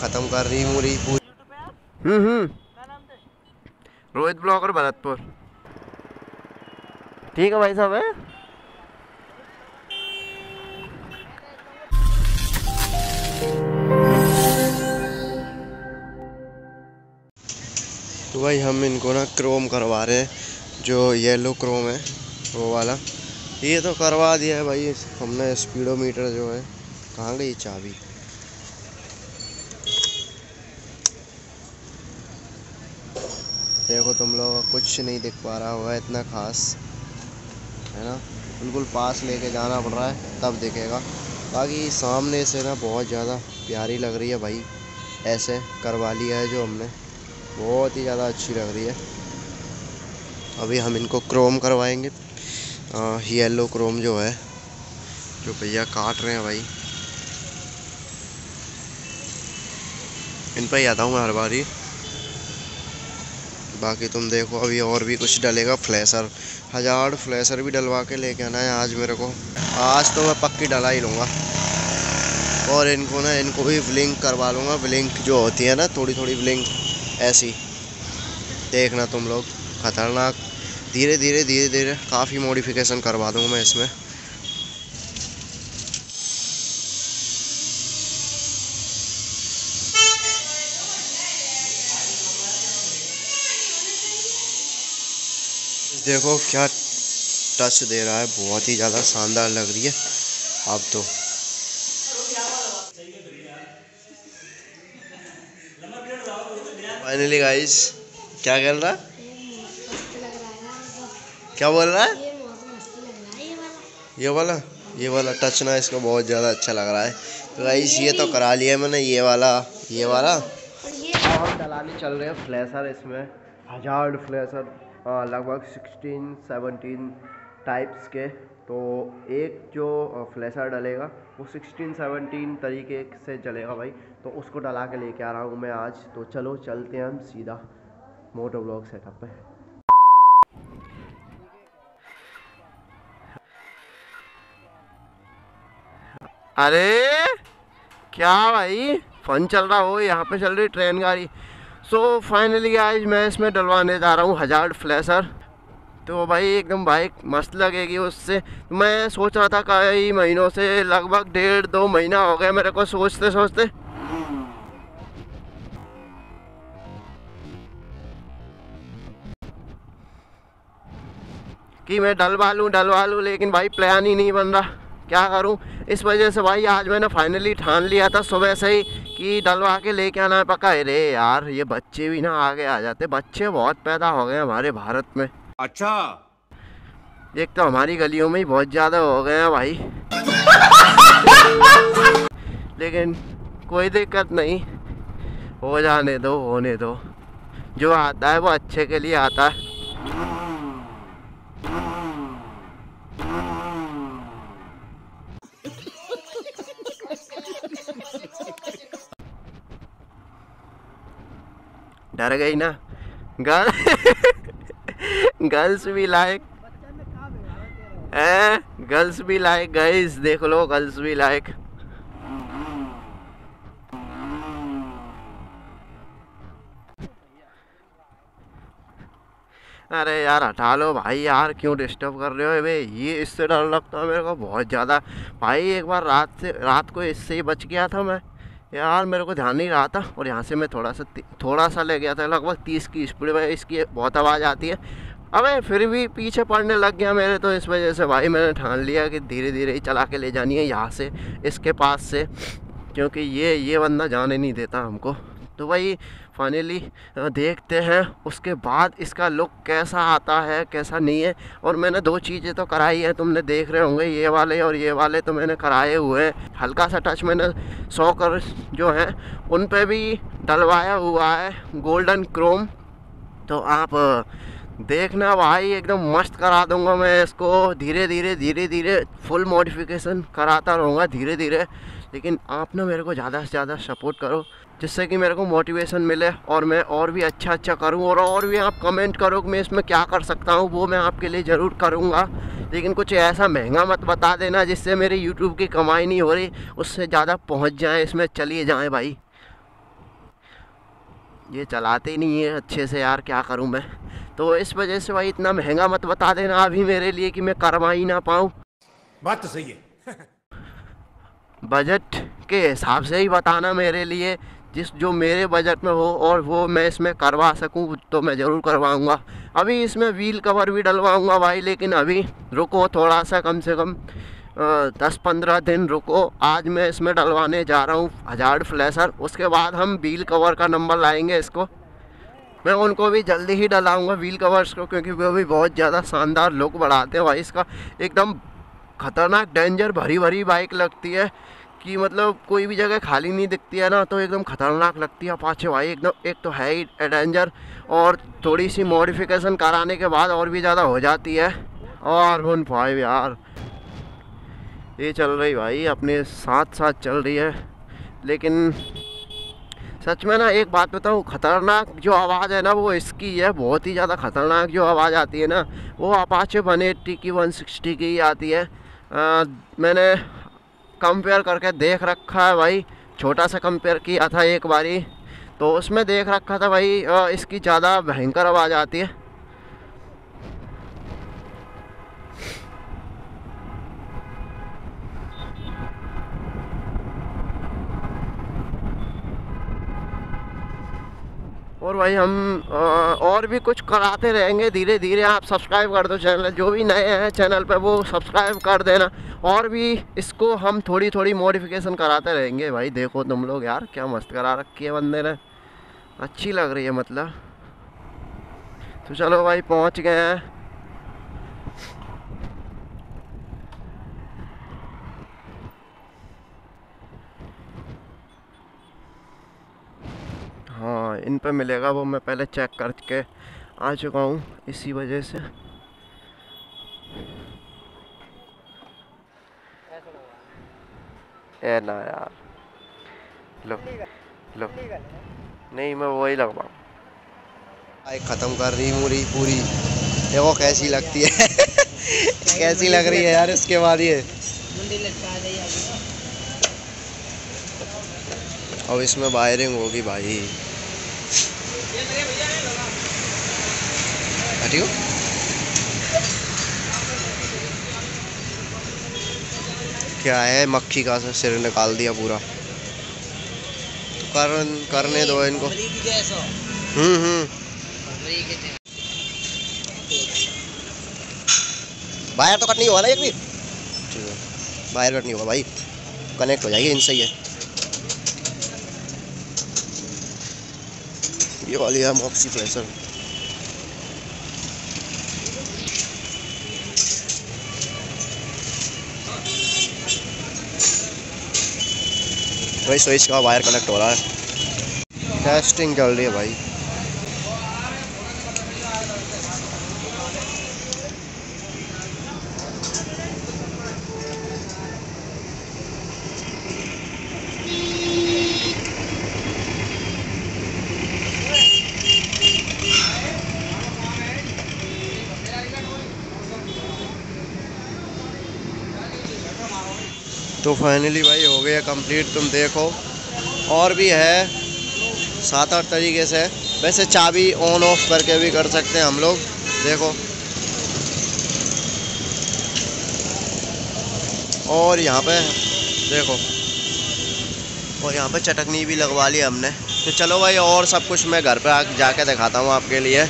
खत्म कर रही मुरी हम्म हम्म। रोहित ब्लॉगर भरतपुर। ठीक है भाई साहब है? तो भाई हम इनको ना क्रोम करवा रहे हैं जो येलो क्रोम है वो वाला। ये तो करवा दिया है भाई हमने स्पीडोमीटर जो है। कहाँ गई चाबी। देखो तुम लोग कुछ नहीं दिख पा रहा होगा इतना खास, है ना? बिल्कुल पास लेके जाना पड़ रहा है, तब दिखेगा। बाकी सामने से ना बहुत ज़्यादा प्यारी लग रही है भाई, ऐसे करवा लिया है जो हमने। बहुत ही ज़्यादा अच्छी लग रही है। अभी हम इनको क्रोम करवाएँगे। येलो क्रोम जो है, जो भैया काट रहे हैं भाई। इन पर ही आता हूँ मैं हर बार ही। बाकी तुम देखो, अभी और भी कुछ डलेगा फ्लैशर। हज़ार फ्लैशर भी डलवा के लेके आना है आज मेरे को। आज तो मैं पक्की डला ही लूँगा। और इनको ना, इनको भी ब्लिंक करवा लूँगा। ब्लिंक जो होती है ना थोड़ी थोड़ी ब्लिंक, ऐसी। देखना तुम लोग। ख़तरनाक। धीरे धीरे धीरे धीरे काफ़ी मॉडिफिकेशन करवा दूँगा मैं इसमें। देखो क्या टच दे रहा है, बहुत ही ज़्यादा शानदार लग रही है। अब तो। फाइनली गाइस क्या कर रहा? क्या बोल रहा है? ये वाला ये वाला टच ना इसको बहुत ज़्यादा अच्छा लग रहा है। तो गाइस ये तो करा लिया मैंने, ये वाला ये वाला। और दलाली चल रहे हैं फ्लैशर इसमें। हज़ार फ्लैशर लगभग सिक्सटीन सेवनटीन टाइप्स के। तो एक जो फ्लैशर डलेगा, वो सिक्सटीन सेवनटीन तरीके से चलेगा भाई। तो उसको डला के लेके आ रहा हूँ मैं आज। तो चलो, चलते हैं हम सीधा मोटो ब्लॉग सेटअप पे। अरे, क्या भाई? फन चल रहा हो, यहाँ पे चल रही ट्रेन गाड़ी। सो फाइनली आज मैं इसमें डलवाने जा रहा हूँ हज़ार फ्लैशर तो भाई, एकदम बाइक मस्त लगेगी उससे। मैं सोच रहा था कई महीनों से, लगभग डेढ़ दो महीना हो गया मेरे को सोचते सोचते कि मैं डलवा लूँ डलवा लूँ, लेकिन भाई प्लान ही नहीं बन रहा। क्या करूँ? इस वजह से भाई, आज मैंने फाइनली ठान लिया था, सुबह से ही। कि डलवा के लेके आना है पक्का? अरे यार ये बच्चे भी ना आगे आ जाते। बच्चे बहुत पैदा हो गए हमारे भारत में। अच्छा। एक तो हमारी गलियों में ही बहुत ज़्यादा हो गए हैं भाई। लेकिन कोई दिक्कत नहीं। हो जाने दो होने दो। जो आता है वो अच्छे के लिए आता है। डर गई ना। गर्ल गर्ल्स भी लाइक गर्ल्स भी लाइक गाइस देख लो, गर्ल्स भी लाइक अरे यार, हटा लो भाई यार, क्यों डिस्टर्ब कर रहे हो? भाई ये इससे डर लगता है मेरे को बहुत ज़्यादा। भाई, एक बार रात से रात को इससे ही बच गया था मैं। यार मेरे को ध्यान नहीं रहा था और यहाँ से मैं थोड़ा सा थोड़ा सा ले गया था, लगभग तीस की स्पीड में इसकी बहुत आवाज़ आती है। अबे फिर भी पीछे पड़ने लग गया मेरे तो इस वजह से भाई मैंने ठान लिया कि धीरे धीरे ही चला के ले जानी है यहाँ से, इसके पास से, क्योंकि ये ये बंदा जाने नहीं देता हमको। तो भाई फाइनली देखते हैं उसके बाद इसका लुक कैसा आता है, कैसा नहीं है। और मैंने दो चीज़ें तो कराई हैं, तुमने देख रहे होंगे, ये वाले और ये वाले तो मैंने कराए हुए हैं। हल्का सा टच मैंने सौ कर जो हैं, उन पे भी डलवाया हुआ है गोल्डन क्रोम तो आप देखना भाई, एकदम मस्त करा दूँगा मैं इसको। धीरे धीरे धीरे धीरे फुल मॉडिफिकेशन कराता रहूँगा, धीरे धीरे। लेकिन आप ना मेरे को ज़्यादा से ज़्यादा सपोर्ट करो। जिससे कि मेरे को मोटिवेशन मिले और मैं और भी अच्छा अच्छा करूँ और और भी आप कमेंट करो कि मैं इसमें क्या कर सकता हूँ वो मैं आपके लिए ज़रूर करूँगा। लेकिन कुछ ऐसा महँगा मत बता देना जिससे मेरी यूट्यूब की कमाई नहीं हो रही उससे ज़्यादा पहुँच जाए इसमें चलिए जाएँ भाई। ये चलाते ही नहीं है अच्छे से यार क्या करूँ मैं। तो इस वजह से भाई इतना महँगा मत बता देना अभी मेरे लिए कि मैं करवा ही ना पाऊँ। बात तो सही है। बजट के हिसाब से ही बताना मेरे लिए जिस जो मेरे बजट में हो और वो मैं इसमें करवा सकूँ तो मैं ज़रूर करवाऊँगा। अभी इसमें व्हील कवर भी डलवाऊँगा भाई, लेकिन अभी रुको थोड़ा सा कम से कम दस पंद्रह दिन रुको। आज मैं इसमें डलवाने जा रहा हूँ हज़ार फ्लैशर उसके बाद हम व्हील कवर का नंबर लाएँगे इसको। मैं उनको भी जल्दी ही डलाऊँगा व्हील कवर्स को, क्योंकि वो भी बहुत ज़्यादा शानदार लुक बढ़ाते हैं भाई इसका। एकदम ख़तरनाक डेंजर भरी भरी बाइक लगती है। कि मतलब कोई भी जगह खाली नहीं दिखती है ना तो एकदम ख़तरनाक लगती है अपाचे भाई एकदम एक तो है ही डेंजर और थोड़ी सी मॉडिफिकेशन कराने के बाद और भी ज़्यादा हो जाती है। और वन फाइव यार ये चल रही भाई अपने साथ साथ चल रही है। लेकिन सच में ना एक बात बताऊँ ख़तरनाक जो आवाज़ है ना वो इसकी है बहुत ही ज़्यादा ख़तरनाक जो आवाज़ आती है ना वो अपाचे वन एट्टी की वन सिक्सटी की आती है। आ, मैंने कंपेयर करके देख रखा है भाई। छोटा सा कंपेयर किया था एक बारी तो उसमें देख रखा था भाई इसकी ज़्यादा भयंकर आवाज़ आती है। और भाई हम और भी कुछ कराते रहेंगे धीरे धीरे। आप सब्सक्राइब कर दो चैनल जो भी नए हैं चैनल पर वो सब्सक्राइब कर देना। और भी इसको हम थोड़ी थोड़ी मॉडिफिकेशन कराते रहेंगे। भाई देखो तुम लोग यार, क्या मस्त करा रखी है बंदे ने। अच्छी लग रही है मतलब। तो चलो भाई पहुँच गए हैं। हाँ इन पे मिलेगा, वो मैं पहले चेक करके आ चुका हूँ, इसी वजह से। ए ना यार। लो लो। नहीं, मैं वही लगवाऊँ। ख़त्म कर रही पूरी पूरी। देखो कैसी लगती है। कैसी लग रही है यार इसके बाद ये। अब इसमें वायरिंग होगी भाई। हटियो क्या है? मक्खी का सिर निकाल दिया पूरा। तो कर करने दो इनको। हम्म हम्म। वायर तो कट नहीं हुआ ना एक भी? वायर कट नहीं होगा भाई। कनेक्ट हो जाएगी इनसे ही है। ये वाली है मॉक्सी फ्रेशर भाई स्विच का वायर कनेक्ट हो रहा है। टेस्टिंग चल रही है भाई। तो फाइनली भाई हो गया कंप्लीट तुम देखो। और भी है सात आठ तरीके से। वैसे चाबी ऑन ऑफ़ करके भी कर सकते हैं हम लोग। देखो। और यहाँ पे, देखो। और यहाँ पे चटकनी भी लगवा ली हमने। तो चलो भाई, और सब कुछ मैं घर पे आके जाके दिखाता हूँ आपके लिए।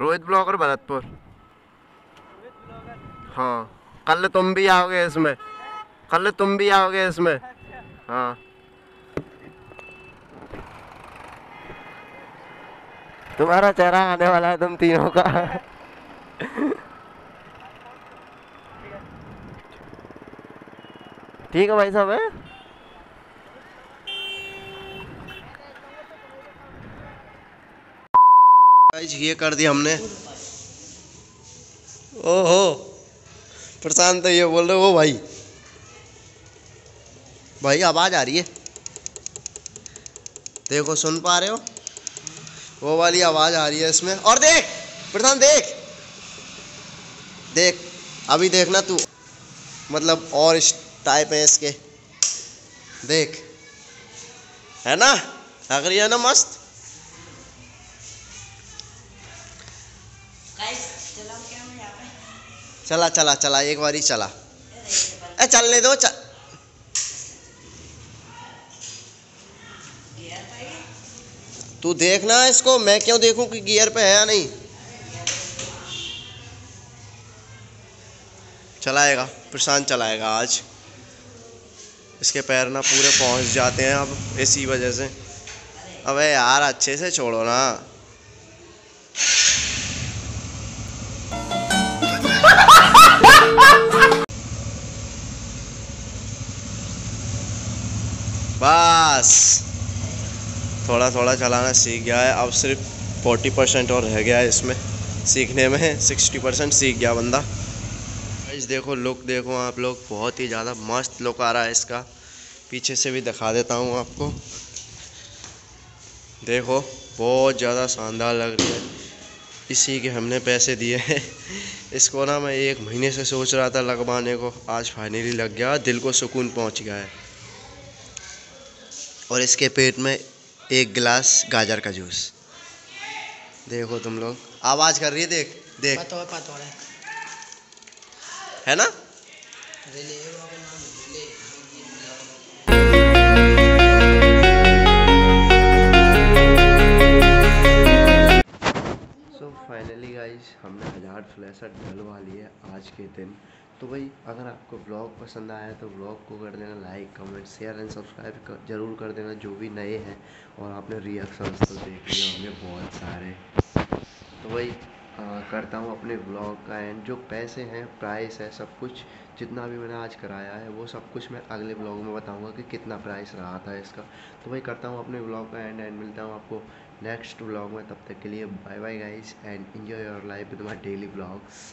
रोहित ब्लॉगर भरतपुर। हाँ। कल तुम भी आओगे इसमें। कल तुम भी आओगे इसमें। हाँ। तुम्हारा चेहरा आने वाला है तुम तीनों का। ठीक है भाई साहब, है? ये कर दिया हमने। ओहो, प्रशांत तो ये बोल रहे हो भाई। भाई, आवाज़ आ रही है। देखो, सुन पा रहे हो? वो वाली आवाज़ आ रही है इसमें। और देख प्रधान देख। देख, अभी देखना तू। मतलब और टाइप है इसके। देख। है ना? लग रही है ना मस्त? चला चला चला, एक बारी चला। ए चलने दो चल तू देखना इसको, मैं क्यों देखूँ कि गियर पे है या नहीं? चलाएगा, प्रशांत चलाएगा आज। इसके पैर ना पूरे पहुँच जाते हैं अब, इसी वजह से। अबे यार, अच्छे से छोड़ो ना। बस थोड़ा थोड़ा चलाना सीख गया है। अब सिर्फ़ फोर्टी परसेंट और रह गया है इसमें। सीखने में सिक्सटी परसेंट सीख गया बंदा। गाइस देखो लुक देखो आप लोग। बहुत ही ज़्यादा मस्त लुक आ रहा है इसका। पीछे से भी दिखा देता हूँ आपको। देखो, बहुत ज़्यादा शानदार लग रही है। इसी के हमने पैसे दिए हैं। इसको ना मैं एक महीने से सोच रहा था लगवाने को। आज फाइनली लग गया। दिल को सुकून पहुँच गया है। और इसके पेट में एक गिलास गाजर का जूस। देखो तुम लोग। आवाज़ कर रही है देख देख। पतोड़ पतोड़ है। है ना? फाइनली गाइस हमने हज़ार फ्लैशर डलवा लिए आज के दिन। तो भाई अगर आपको ब्लॉग पसंद आया तो ब्लॉग को कर देना like comment share and subscribe कर, ज़रूर कर देना जो भी नए हैं। और आपने रिएक्शंस तो देख लिए होंगे बहुत सारे। तो भाई अ, करता हूँ अपने ब्लॉग का एंड जो पैसे हैं प्राइस है सब कुछ जितना भी मैंने आज कराया है वो सब कुछ मैं अगले ब्लॉग में बताऊँगा कि कितना प्राइस रहा था इसका। तो भाई करता हूँ अपने ब्लॉग का एंड एंड मिलता हूँ आपको नेक्स्ट ब्लॉग में। तब तक के लिए bye bye guys and enjoy your life with my daily blogs